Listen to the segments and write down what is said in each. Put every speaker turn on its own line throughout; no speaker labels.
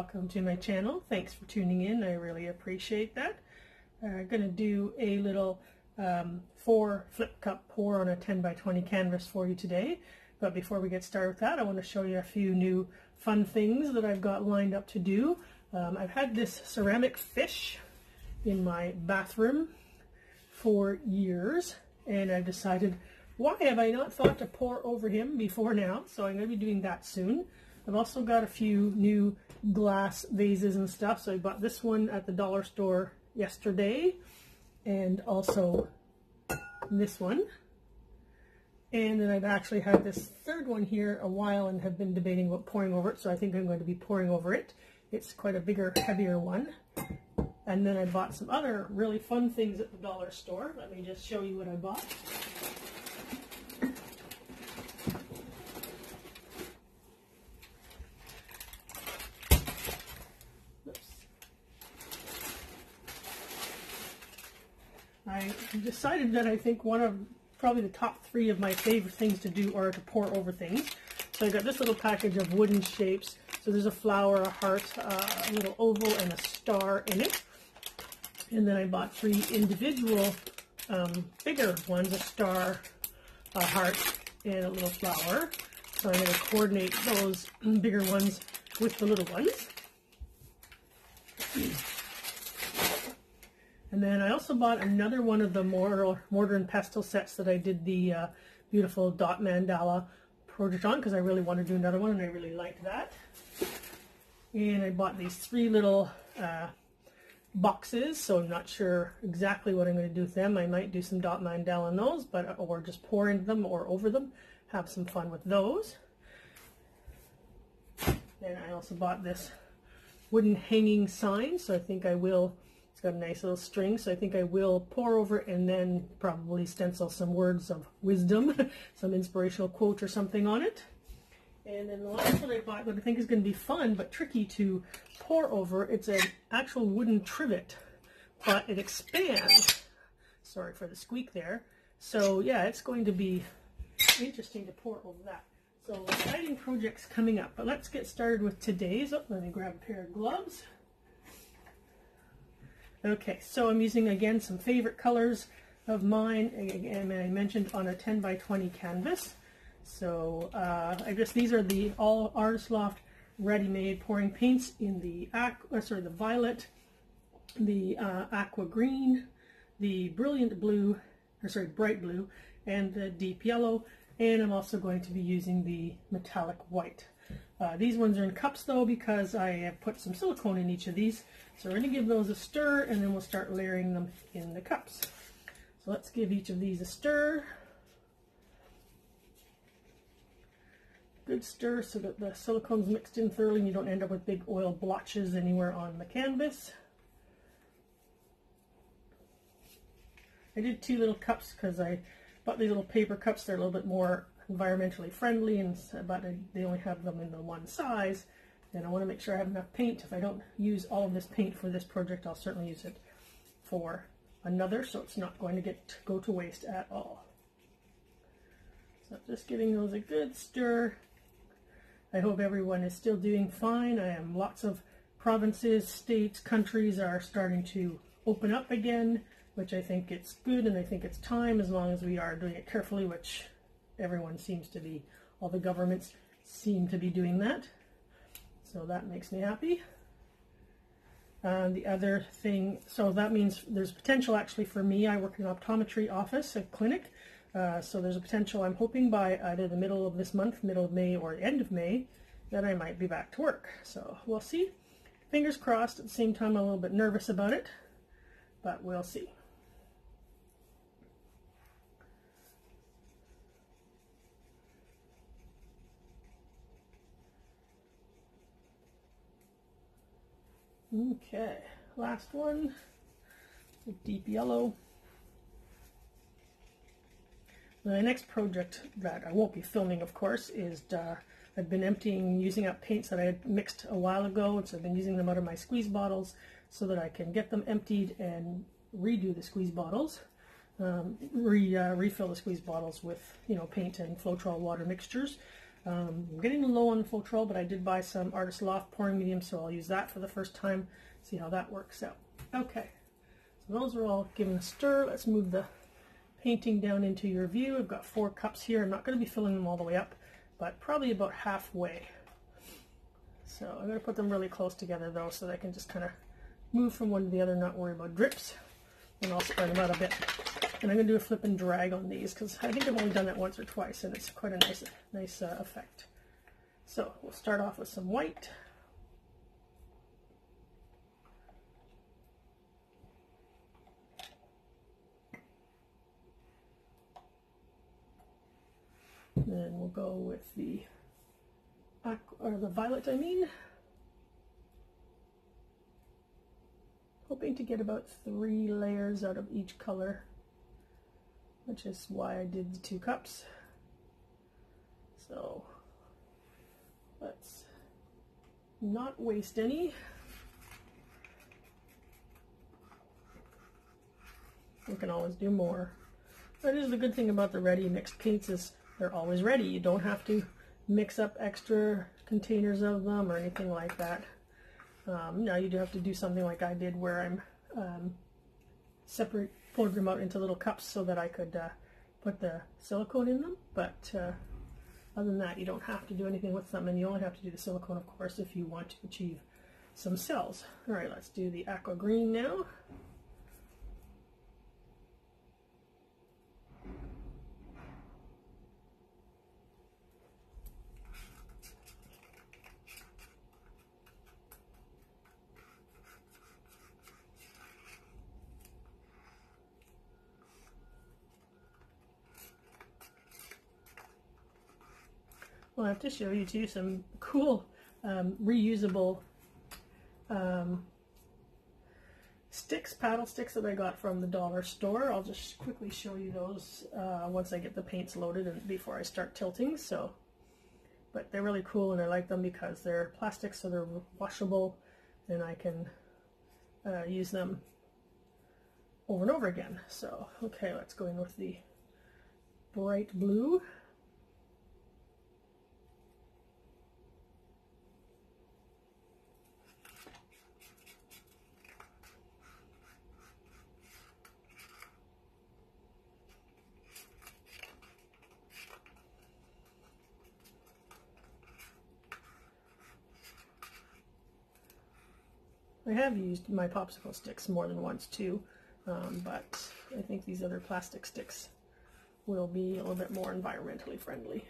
Welcome to my channel. Thanks for tuning in. I really appreciate that. I'm uh, going to do a little um, four flip cup pour on a 10 by 20 canvas for you today. But before we get started with that, I want to show you a few new fun things that I've got lined up to do. Um, I've had this ceramic fish in my bathroom for years and I've decided why have I not thought to pour over him before now? So I'm going to be doing that soon. I've also got a few new glass vases and stuff. So I bought this one at the dollar store yesterday and also this one. And then I've actually had this third one here a while and have been debating about pouring over it. So I think I'm going to be pouring over it. It's quite a bigger, heavier one. And then I bought some other really fun things at the dollar store. Let me just show you what I bought. I decided that I think one of probably the top three of my favorite things to do are to pour over things. So I got this little package of wooden shapes. So there's a flower, a heart, uh, a little oval, and a star in it. And then I bought three individual um, bigger ones, a star, a heart, and a little flower. So I'm going to coordinate those bigger ones with the little ones. And then I also bought another one of the mortar, mortar and pestle sets that I did the uh, beautiful dot mandala project on because I really want to do another one and I really liked that. And I bought these three little uh, boxes, so I'm not sure exactly what I'm going to do with them. I might do some dot mandala in those, but or just pour into them or over them. Have some fun with those. And I also bought this wooden hanging sign, so I think I will it's got a nice little string, so I think I will pour over and then probably stencil some words of wisdom, some inspirational quote or something on it. And then the last one I bought that I think is going to be fun but tricky to pour over, it's an actual wooden trivet, but it expands. Sorry for the squeak there. So yeah, it's going to be interesting to pour over that. So exciting projects coming up, but let's get started with today's. Oh, let me grab a pair of gloves. Okay, so I'm using again some favorite colors of mine, again I mentioned on a 10 by 20 canvas. So uh, I guess these are the all Artist Loft ready-made pouring paints in the aqua, uh, sorry, the violet, the uh, aqua green, the brilliant blue, or sorry, bright blue, and the deep yellow. And I'm also going to be using the metallic white. Uh, these ones are in cups though because I have put some silicone in each of these. So we're going to give those a stir and then we'll start layering them in the cups. So let's give each of these a stir. Good stir so that the silicone's mixed in thoroughly and you don't end up with big oil blotches anywhere on the canvas. I did two little cups because I bought these little paper cups. They're a little bit more environmentally friendly, and but uh, they only have them in the one size. And I want to make sure I have enough paint. If I don't use all of this paint for this project, I'll certainly use it for another, so it's not going to get to go to waste at all. So just giving those a good stir. I hope everyone is still doing fine. I am lots of provinces, states, countries are starting to open up again, which I think it's good and I think it's time as long as we are doing it carefully, which everyone seems to be, all the governments seem to be doing that. So that makes me happy. Uh, the other thing, so that means there's potential actually for me. I work in an optometry office, a clinic. Uh, so there's a potential, I'm hoping by either the middle of this month, middle of May, or end of May, that I might be back to work. So we'll see. Fingers crossed. At the same time, I'm a little bit nervous about it, but we'll see. Okay, last one, deep yellow. My next project that I won't be filming, of course, is uh, I've been emptying, using up paints that I had mixed a while ago, and so I've been using them out of my squeeze bottles so that I can get them emptied and redo the squeeze bottles, um, re, uh, refill the squeeze bottles with, you know, paint and Floetrol water mixtures. Um, I'm getting low on Floetrol, but I did buy some Artist Loft pouring medium, so I'll use that for the first time, see how that works out. Okay, so those are all given a stir. Let's move the painting down into your view. I've got four cups here. I'm not going to be filling them all the way up, but probably about halfway. So I'm going to put them really close together though, so that I can just kind of move from one to the other, not worry about drips. And I'll spread them out a bit. And I'm going to do a flip and drag on these because I think I've only done that once or twice and it's quite a nice, nice uh, effect. So we'll start off with some white. Then we'll go with the or the violet I mean. Hoping to get about three layers out of each color which is why I did the two cups. So let's not waste any. We can always do more. That is the good thing about the ready mixed paints is they're always ready. You don't have to mix up extra containers of them or anything like that. Um, now you do have to do something like I did where I'm um, separate poured them out into little cups so that I could uh, put the silicone in them. But uh, other than that, you don't have to do anything with them, and you only have to do the silicone, of course, if you want to achieve some cells. All right, let's do the aqua green now. Well, have to show you too some cool um, reusable um, sticks, paddle sticks that I got from the dollar store. I'll just quickly show you those uh, once I get the paints loaded and before I start tilting. So, but they're really cool and I like them because they're plastic, so they're washable, and I can uh, use them over and over again. So, okay, let's go in with the bright blue. I have used my popsicle sticks more than once too, um, but I think these other plastic sticks will be a little bit more environmentally friendly.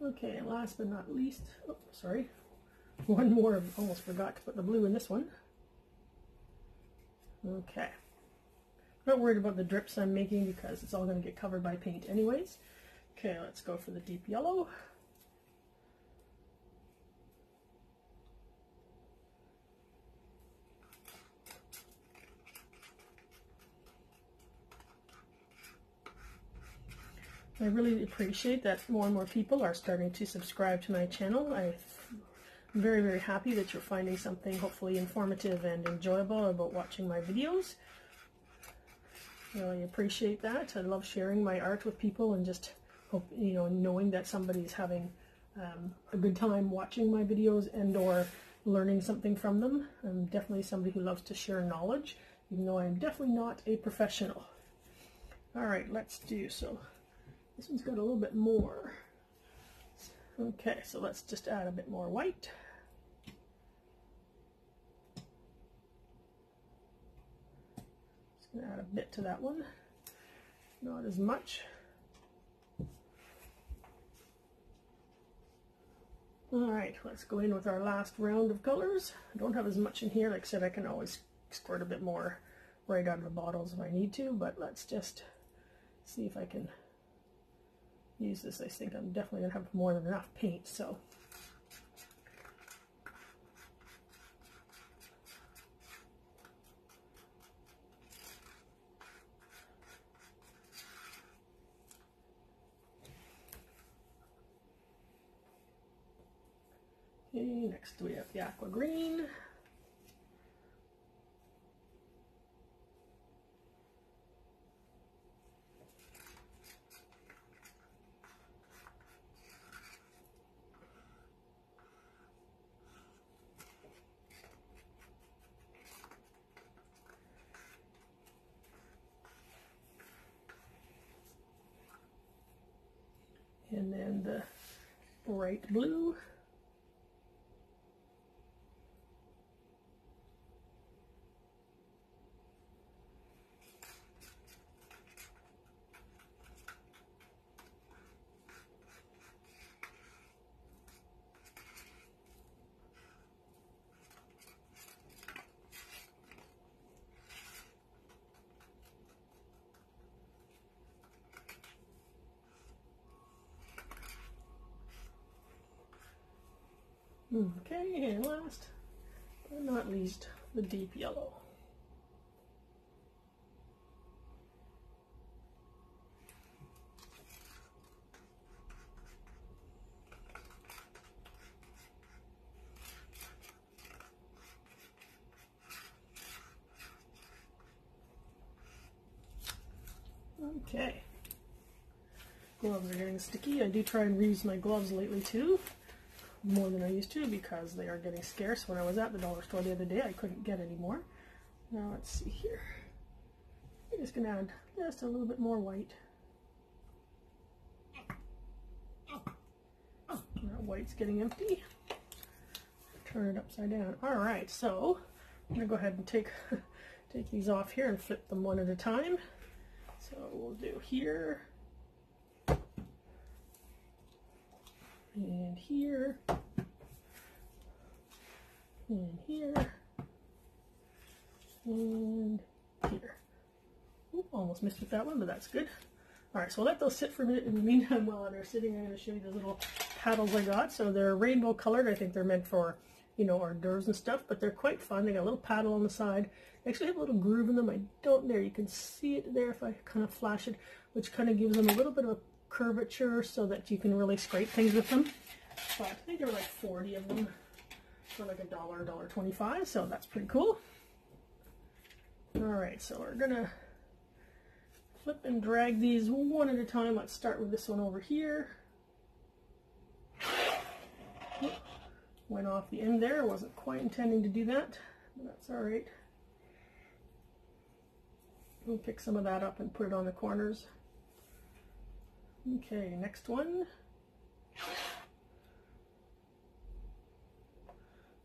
Okay, last but not least, oh, sorry, one more, almost forgot to put the blue in this one. Okay, not worried about the drips I'm making because it's all going to get covered by paint anyways. Okay, let's go for the deep yellow. I really appreciate that more and more people are starting to subscribe to my channel. I'm very, very happy that you're finding something hopefully informative and enjoyable about watching my videos. Really appreciate that. I love sharing my art with people and just hope, you know, knowing that somebody's having um, a good time watching my videos and or learning something from them. I'm definitely somebody who loves to share knowledge, even though I'm definitely not a professional. All right, let's do so. This one's got a little bit more. Okay, so let's just add a bit more white. Just gonna add a bit to that one. Not as much. All right, let's go in with our last round of colors. I don't have as much in here. Like I said, I can always squirt a bit more right out of the bottles if I need to, but let's just see if I can use this. I think I'm definitely going to have more than enough paint, so. Okay, next we have the aqua green. And then the bright blue. Okay, and last but not least, the deep yellow. Okay. Gloves are getting sticky. I do try and reuse my gloves lately too more than I used to because they are getting scarce. When I was at the dollar store the other day, I couldn't get any more. Now let's see here. I'm just going to add just a little bit more white. That white's getting empty. Turn it upside down. All right, so I'm going to go ahead and take, take these off here and flip them one at a time. So we'll do here, and here, and here, and here. Ooh, almost missed with that one, but that's good. All right, so we'll let those sit for a minute. In the meantime, while they're sitting, I'm going to show you the little paddles I got. So they're rainbow colored. I think they're meant for, you know, hors d'oeuvres and stuff, but they're quite fun. They got a little paddle on the side. They actually have a little groove in them. I don't there. You can see it there if I kind of flash it, which kind of gives them a little bit of a curvature so that you can really scrape things with them. But I think there were like 40 of them for like a dollar, a dollar 25, so that's pretty cool. All right, so we're gonna flip and drag these one at a time. Let's start with this one over here. Went off the end there, wasn't quite intending to do that, but that's all right. We'll pick some of that up and put it on the corners. Okay, next one.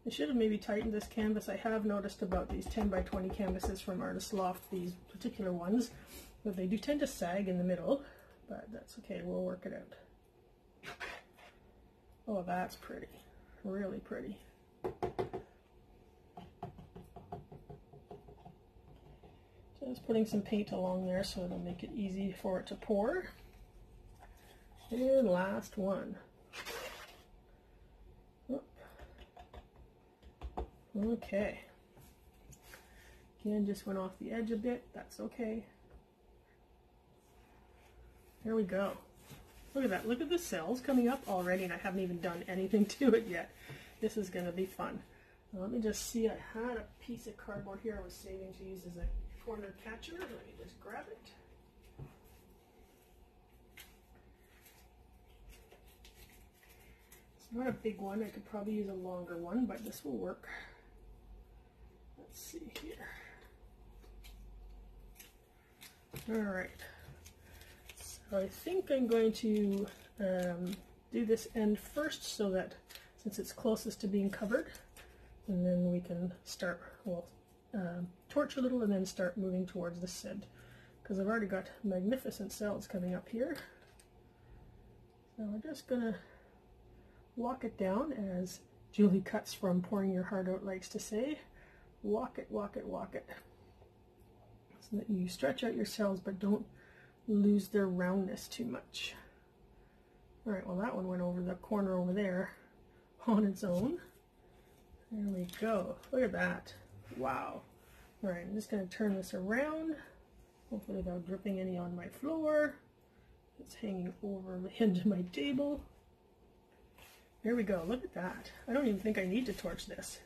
I should have maybe tightened this canvas. I have noticed about these 10 by 20 canvases from Artist Loft, these particular ones, but they do tend to sag in the middle, but that's okay, we'll work it out. Oh, that's pretty, really pretty. Just putting some paint along there so it'll make it easy for it to pour. And last one. Okay. Again, just went off the edge a bit. That's okay. There we go. Look at that. Look at the cells coming up already, and I haven't even done anything to it yet. This is going to be fun. Now, let me just see. I had a piece of cardboard here I was saving to use as a corner catcher. Let me just grab it. Not a big one. I could probably use a longer one, but this will work. Let's see here. All right. So I think I'm going to um, do this end first so that since it's closest to being covered, and then we can start, well, um, torch a little and then start moving towards the scent. Because I've already got magnificent cells coming up here. So we're just going walk it down, as Julie Cuts from Pouring Your Heart Out likes to say. Walk it, walk it, walk it. So that you stretch out your cells, but don't lose their roundness too much. All right, well that one went over the corner over there on its own. There we go. Look at that. Wow. All right, I'm just going to turn this around, hopefully without dripping any on my floor. It's hanging over the hinge of my table. There we go. Look at that. I don't even think I need to torch this.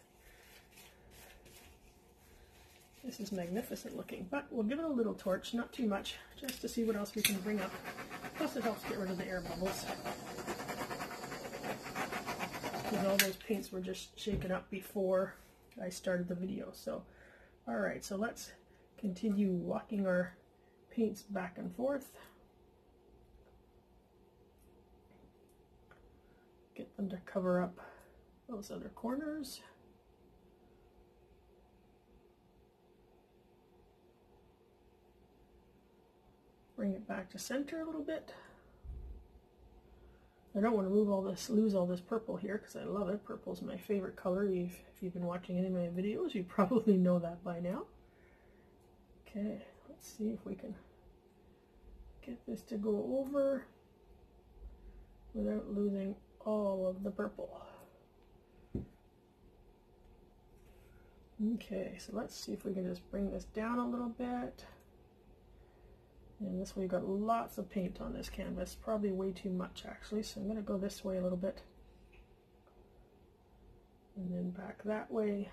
This is magnificent looking, but we'll give it a little torch, not too much, just to see what else we can bring up. Plus it helps get rid of the air bubbles. Because all those paints were just shaken up before I started the video. So, alright, so let's continue walking our paints back and forth. Get them to cover up those other corners. Bring it back to center a little bit. I don't want to move all this, lose all this purple here because I love it. Purple is my favorite color. If you've been watching any of my videos, you probably know that by now. Okay, let's see if we can get this to go over without losing all of the purple. Okay, so let's see if we can just bring this down a little bit. And this way you've got lots of paint on this canvas, probably way too much actually, so I'm going to go this way a little bit. And then back that way.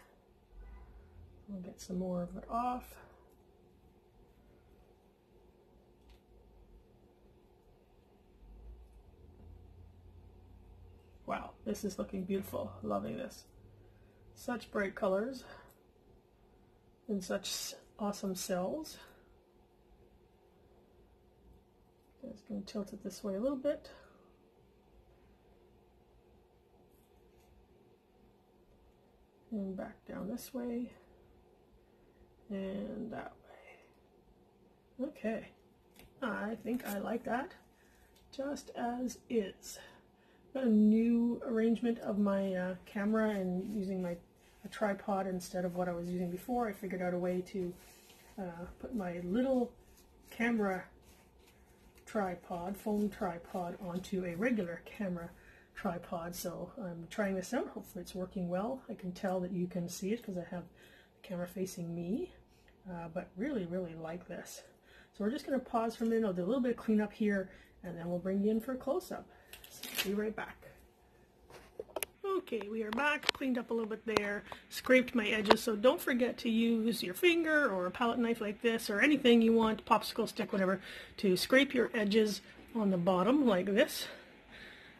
I'll get some more of it off. Wow, this is looking beautiful. Loving this. Such bright colors and such awesome cells. I'm Just going to tilt it this way a little bit. And back down this way. And that way. Okay. I think I like that just as is. A new arrangement of my uh, camera and using my a tripod instead of what I was using before. I figured out a way to uh, put my little camera tripod, foam tripod, onto a regular camera tripod. So I'm trying this out. Hopefully it's working well. I can tell that you can see it because I have the camera facing me. Uh, but really, really like this. So we're just going to pause for a minute. I'll do a little bit of cleanup here, and then we'll bring you in for a close-up. Be right back. Okay, we are back, cleaned up a little bit there, scraped my edges, so don't forget to use your finger or a palette knife like this or anything you want, popsicle stick, whatever, to scrape your edges on the bottom like this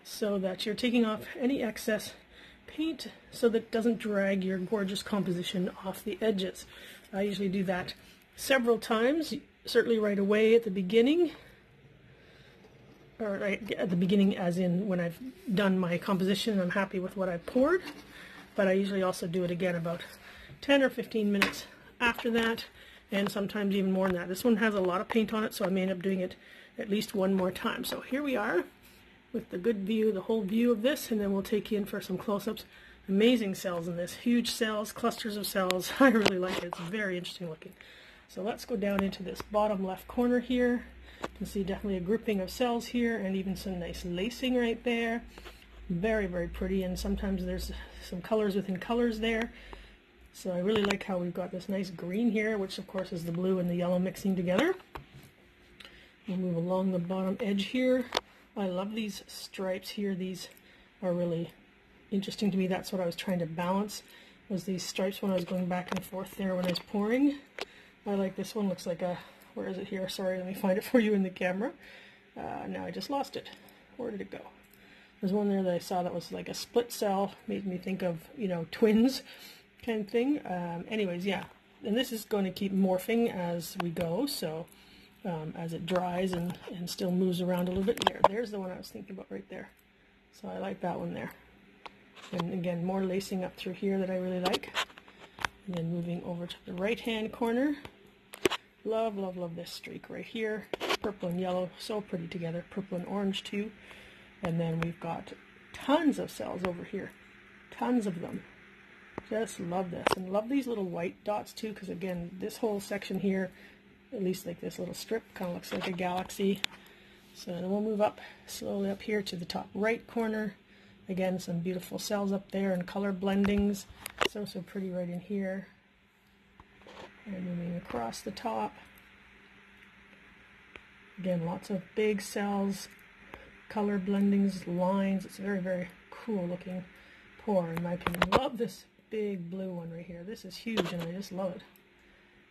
so that you're taking off any excess paint so that it doesn't drag your gorgeous composition off the edges. I usually do that several times, certainly right away at the beginning or at the beginning as in when I've done my composition I'm happy with what I've poured but I usually also do it again about 10 or 15 minutes after that and sometimes even more than that. This one has a lot of paint on it so I may end up doing it at least one more time. So here we are with the good view, the whole view of this and then we'll take you in for some close-ups. Amazing cells in this, huge cells, clusters of cells. I really like it, it's very interesting looking. So let's go down into this bottom left corner here you can see definitely a grouping of cells here and even some nice lacing right there. Very, very pretty and sometimes there's some colors within colors there. So I really like how we've got this nice green here, which of course is the blue and the yellow mixing together. We'll move along the bottom edge here. I love these stripes here. These are really interesting to me. That's what I was trying to balance, was these stripes when I was going back and forth there when I was pouring. I like this one. Looks like a where is it here? Sorry, let me find it for you in the camera. Uh, now I just lost it. Where did it go? There's one there that I saw that was like a split cell. Made me think of, you know, twins kind of thing. Um, anyways, yeah. And this is going to keep morphing as we go. So um, as it dries and, and still moves around a little bit. There, there's the one I was thinking about right there. So I like that one there. And again, more lacing up through here that I really like. And then moving over to the right hand corner. Love, love, love this streak right here. Purple and yellow, so pretty together. Purple and orange too. And then we've got tons of cells over here. Tons of them. Just love this. And love these little white dots too, because again, this whole section here, at least like this little strip, kind of looks like a galaxy. So then we'll move up slowly up here to the top right corner. Again, some beautiful cells up there and color blendings. So, so pretty right in here and moving across the top. Again, lots of big cells, color blendings, lines. It's very, very cool looking pour in my opinion. Love this big blue one right here. This is huge and I just love it.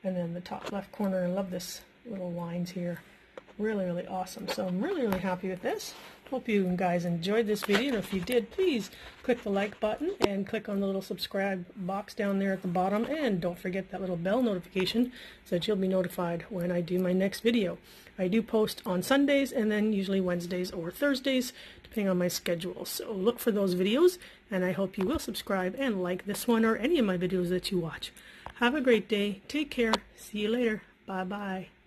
And then the top left corner, I love this little lines here. Really, really awesome. So I'm really, really happy with this. Hope you guys enjoyed this video. And if you did, please click the like button and click on the little subscribe box down there at the bottom. And don't forget that little bell notification so that you'll be notified when I do my next video. I do post on Sundays and then usually Wednesdays or Thursdays, depending on my schedule. So look for those videos, and I hope you will subscribe and like this one or any of my videos that you watch. Have a great day. Take care. See you later. Bye-bye.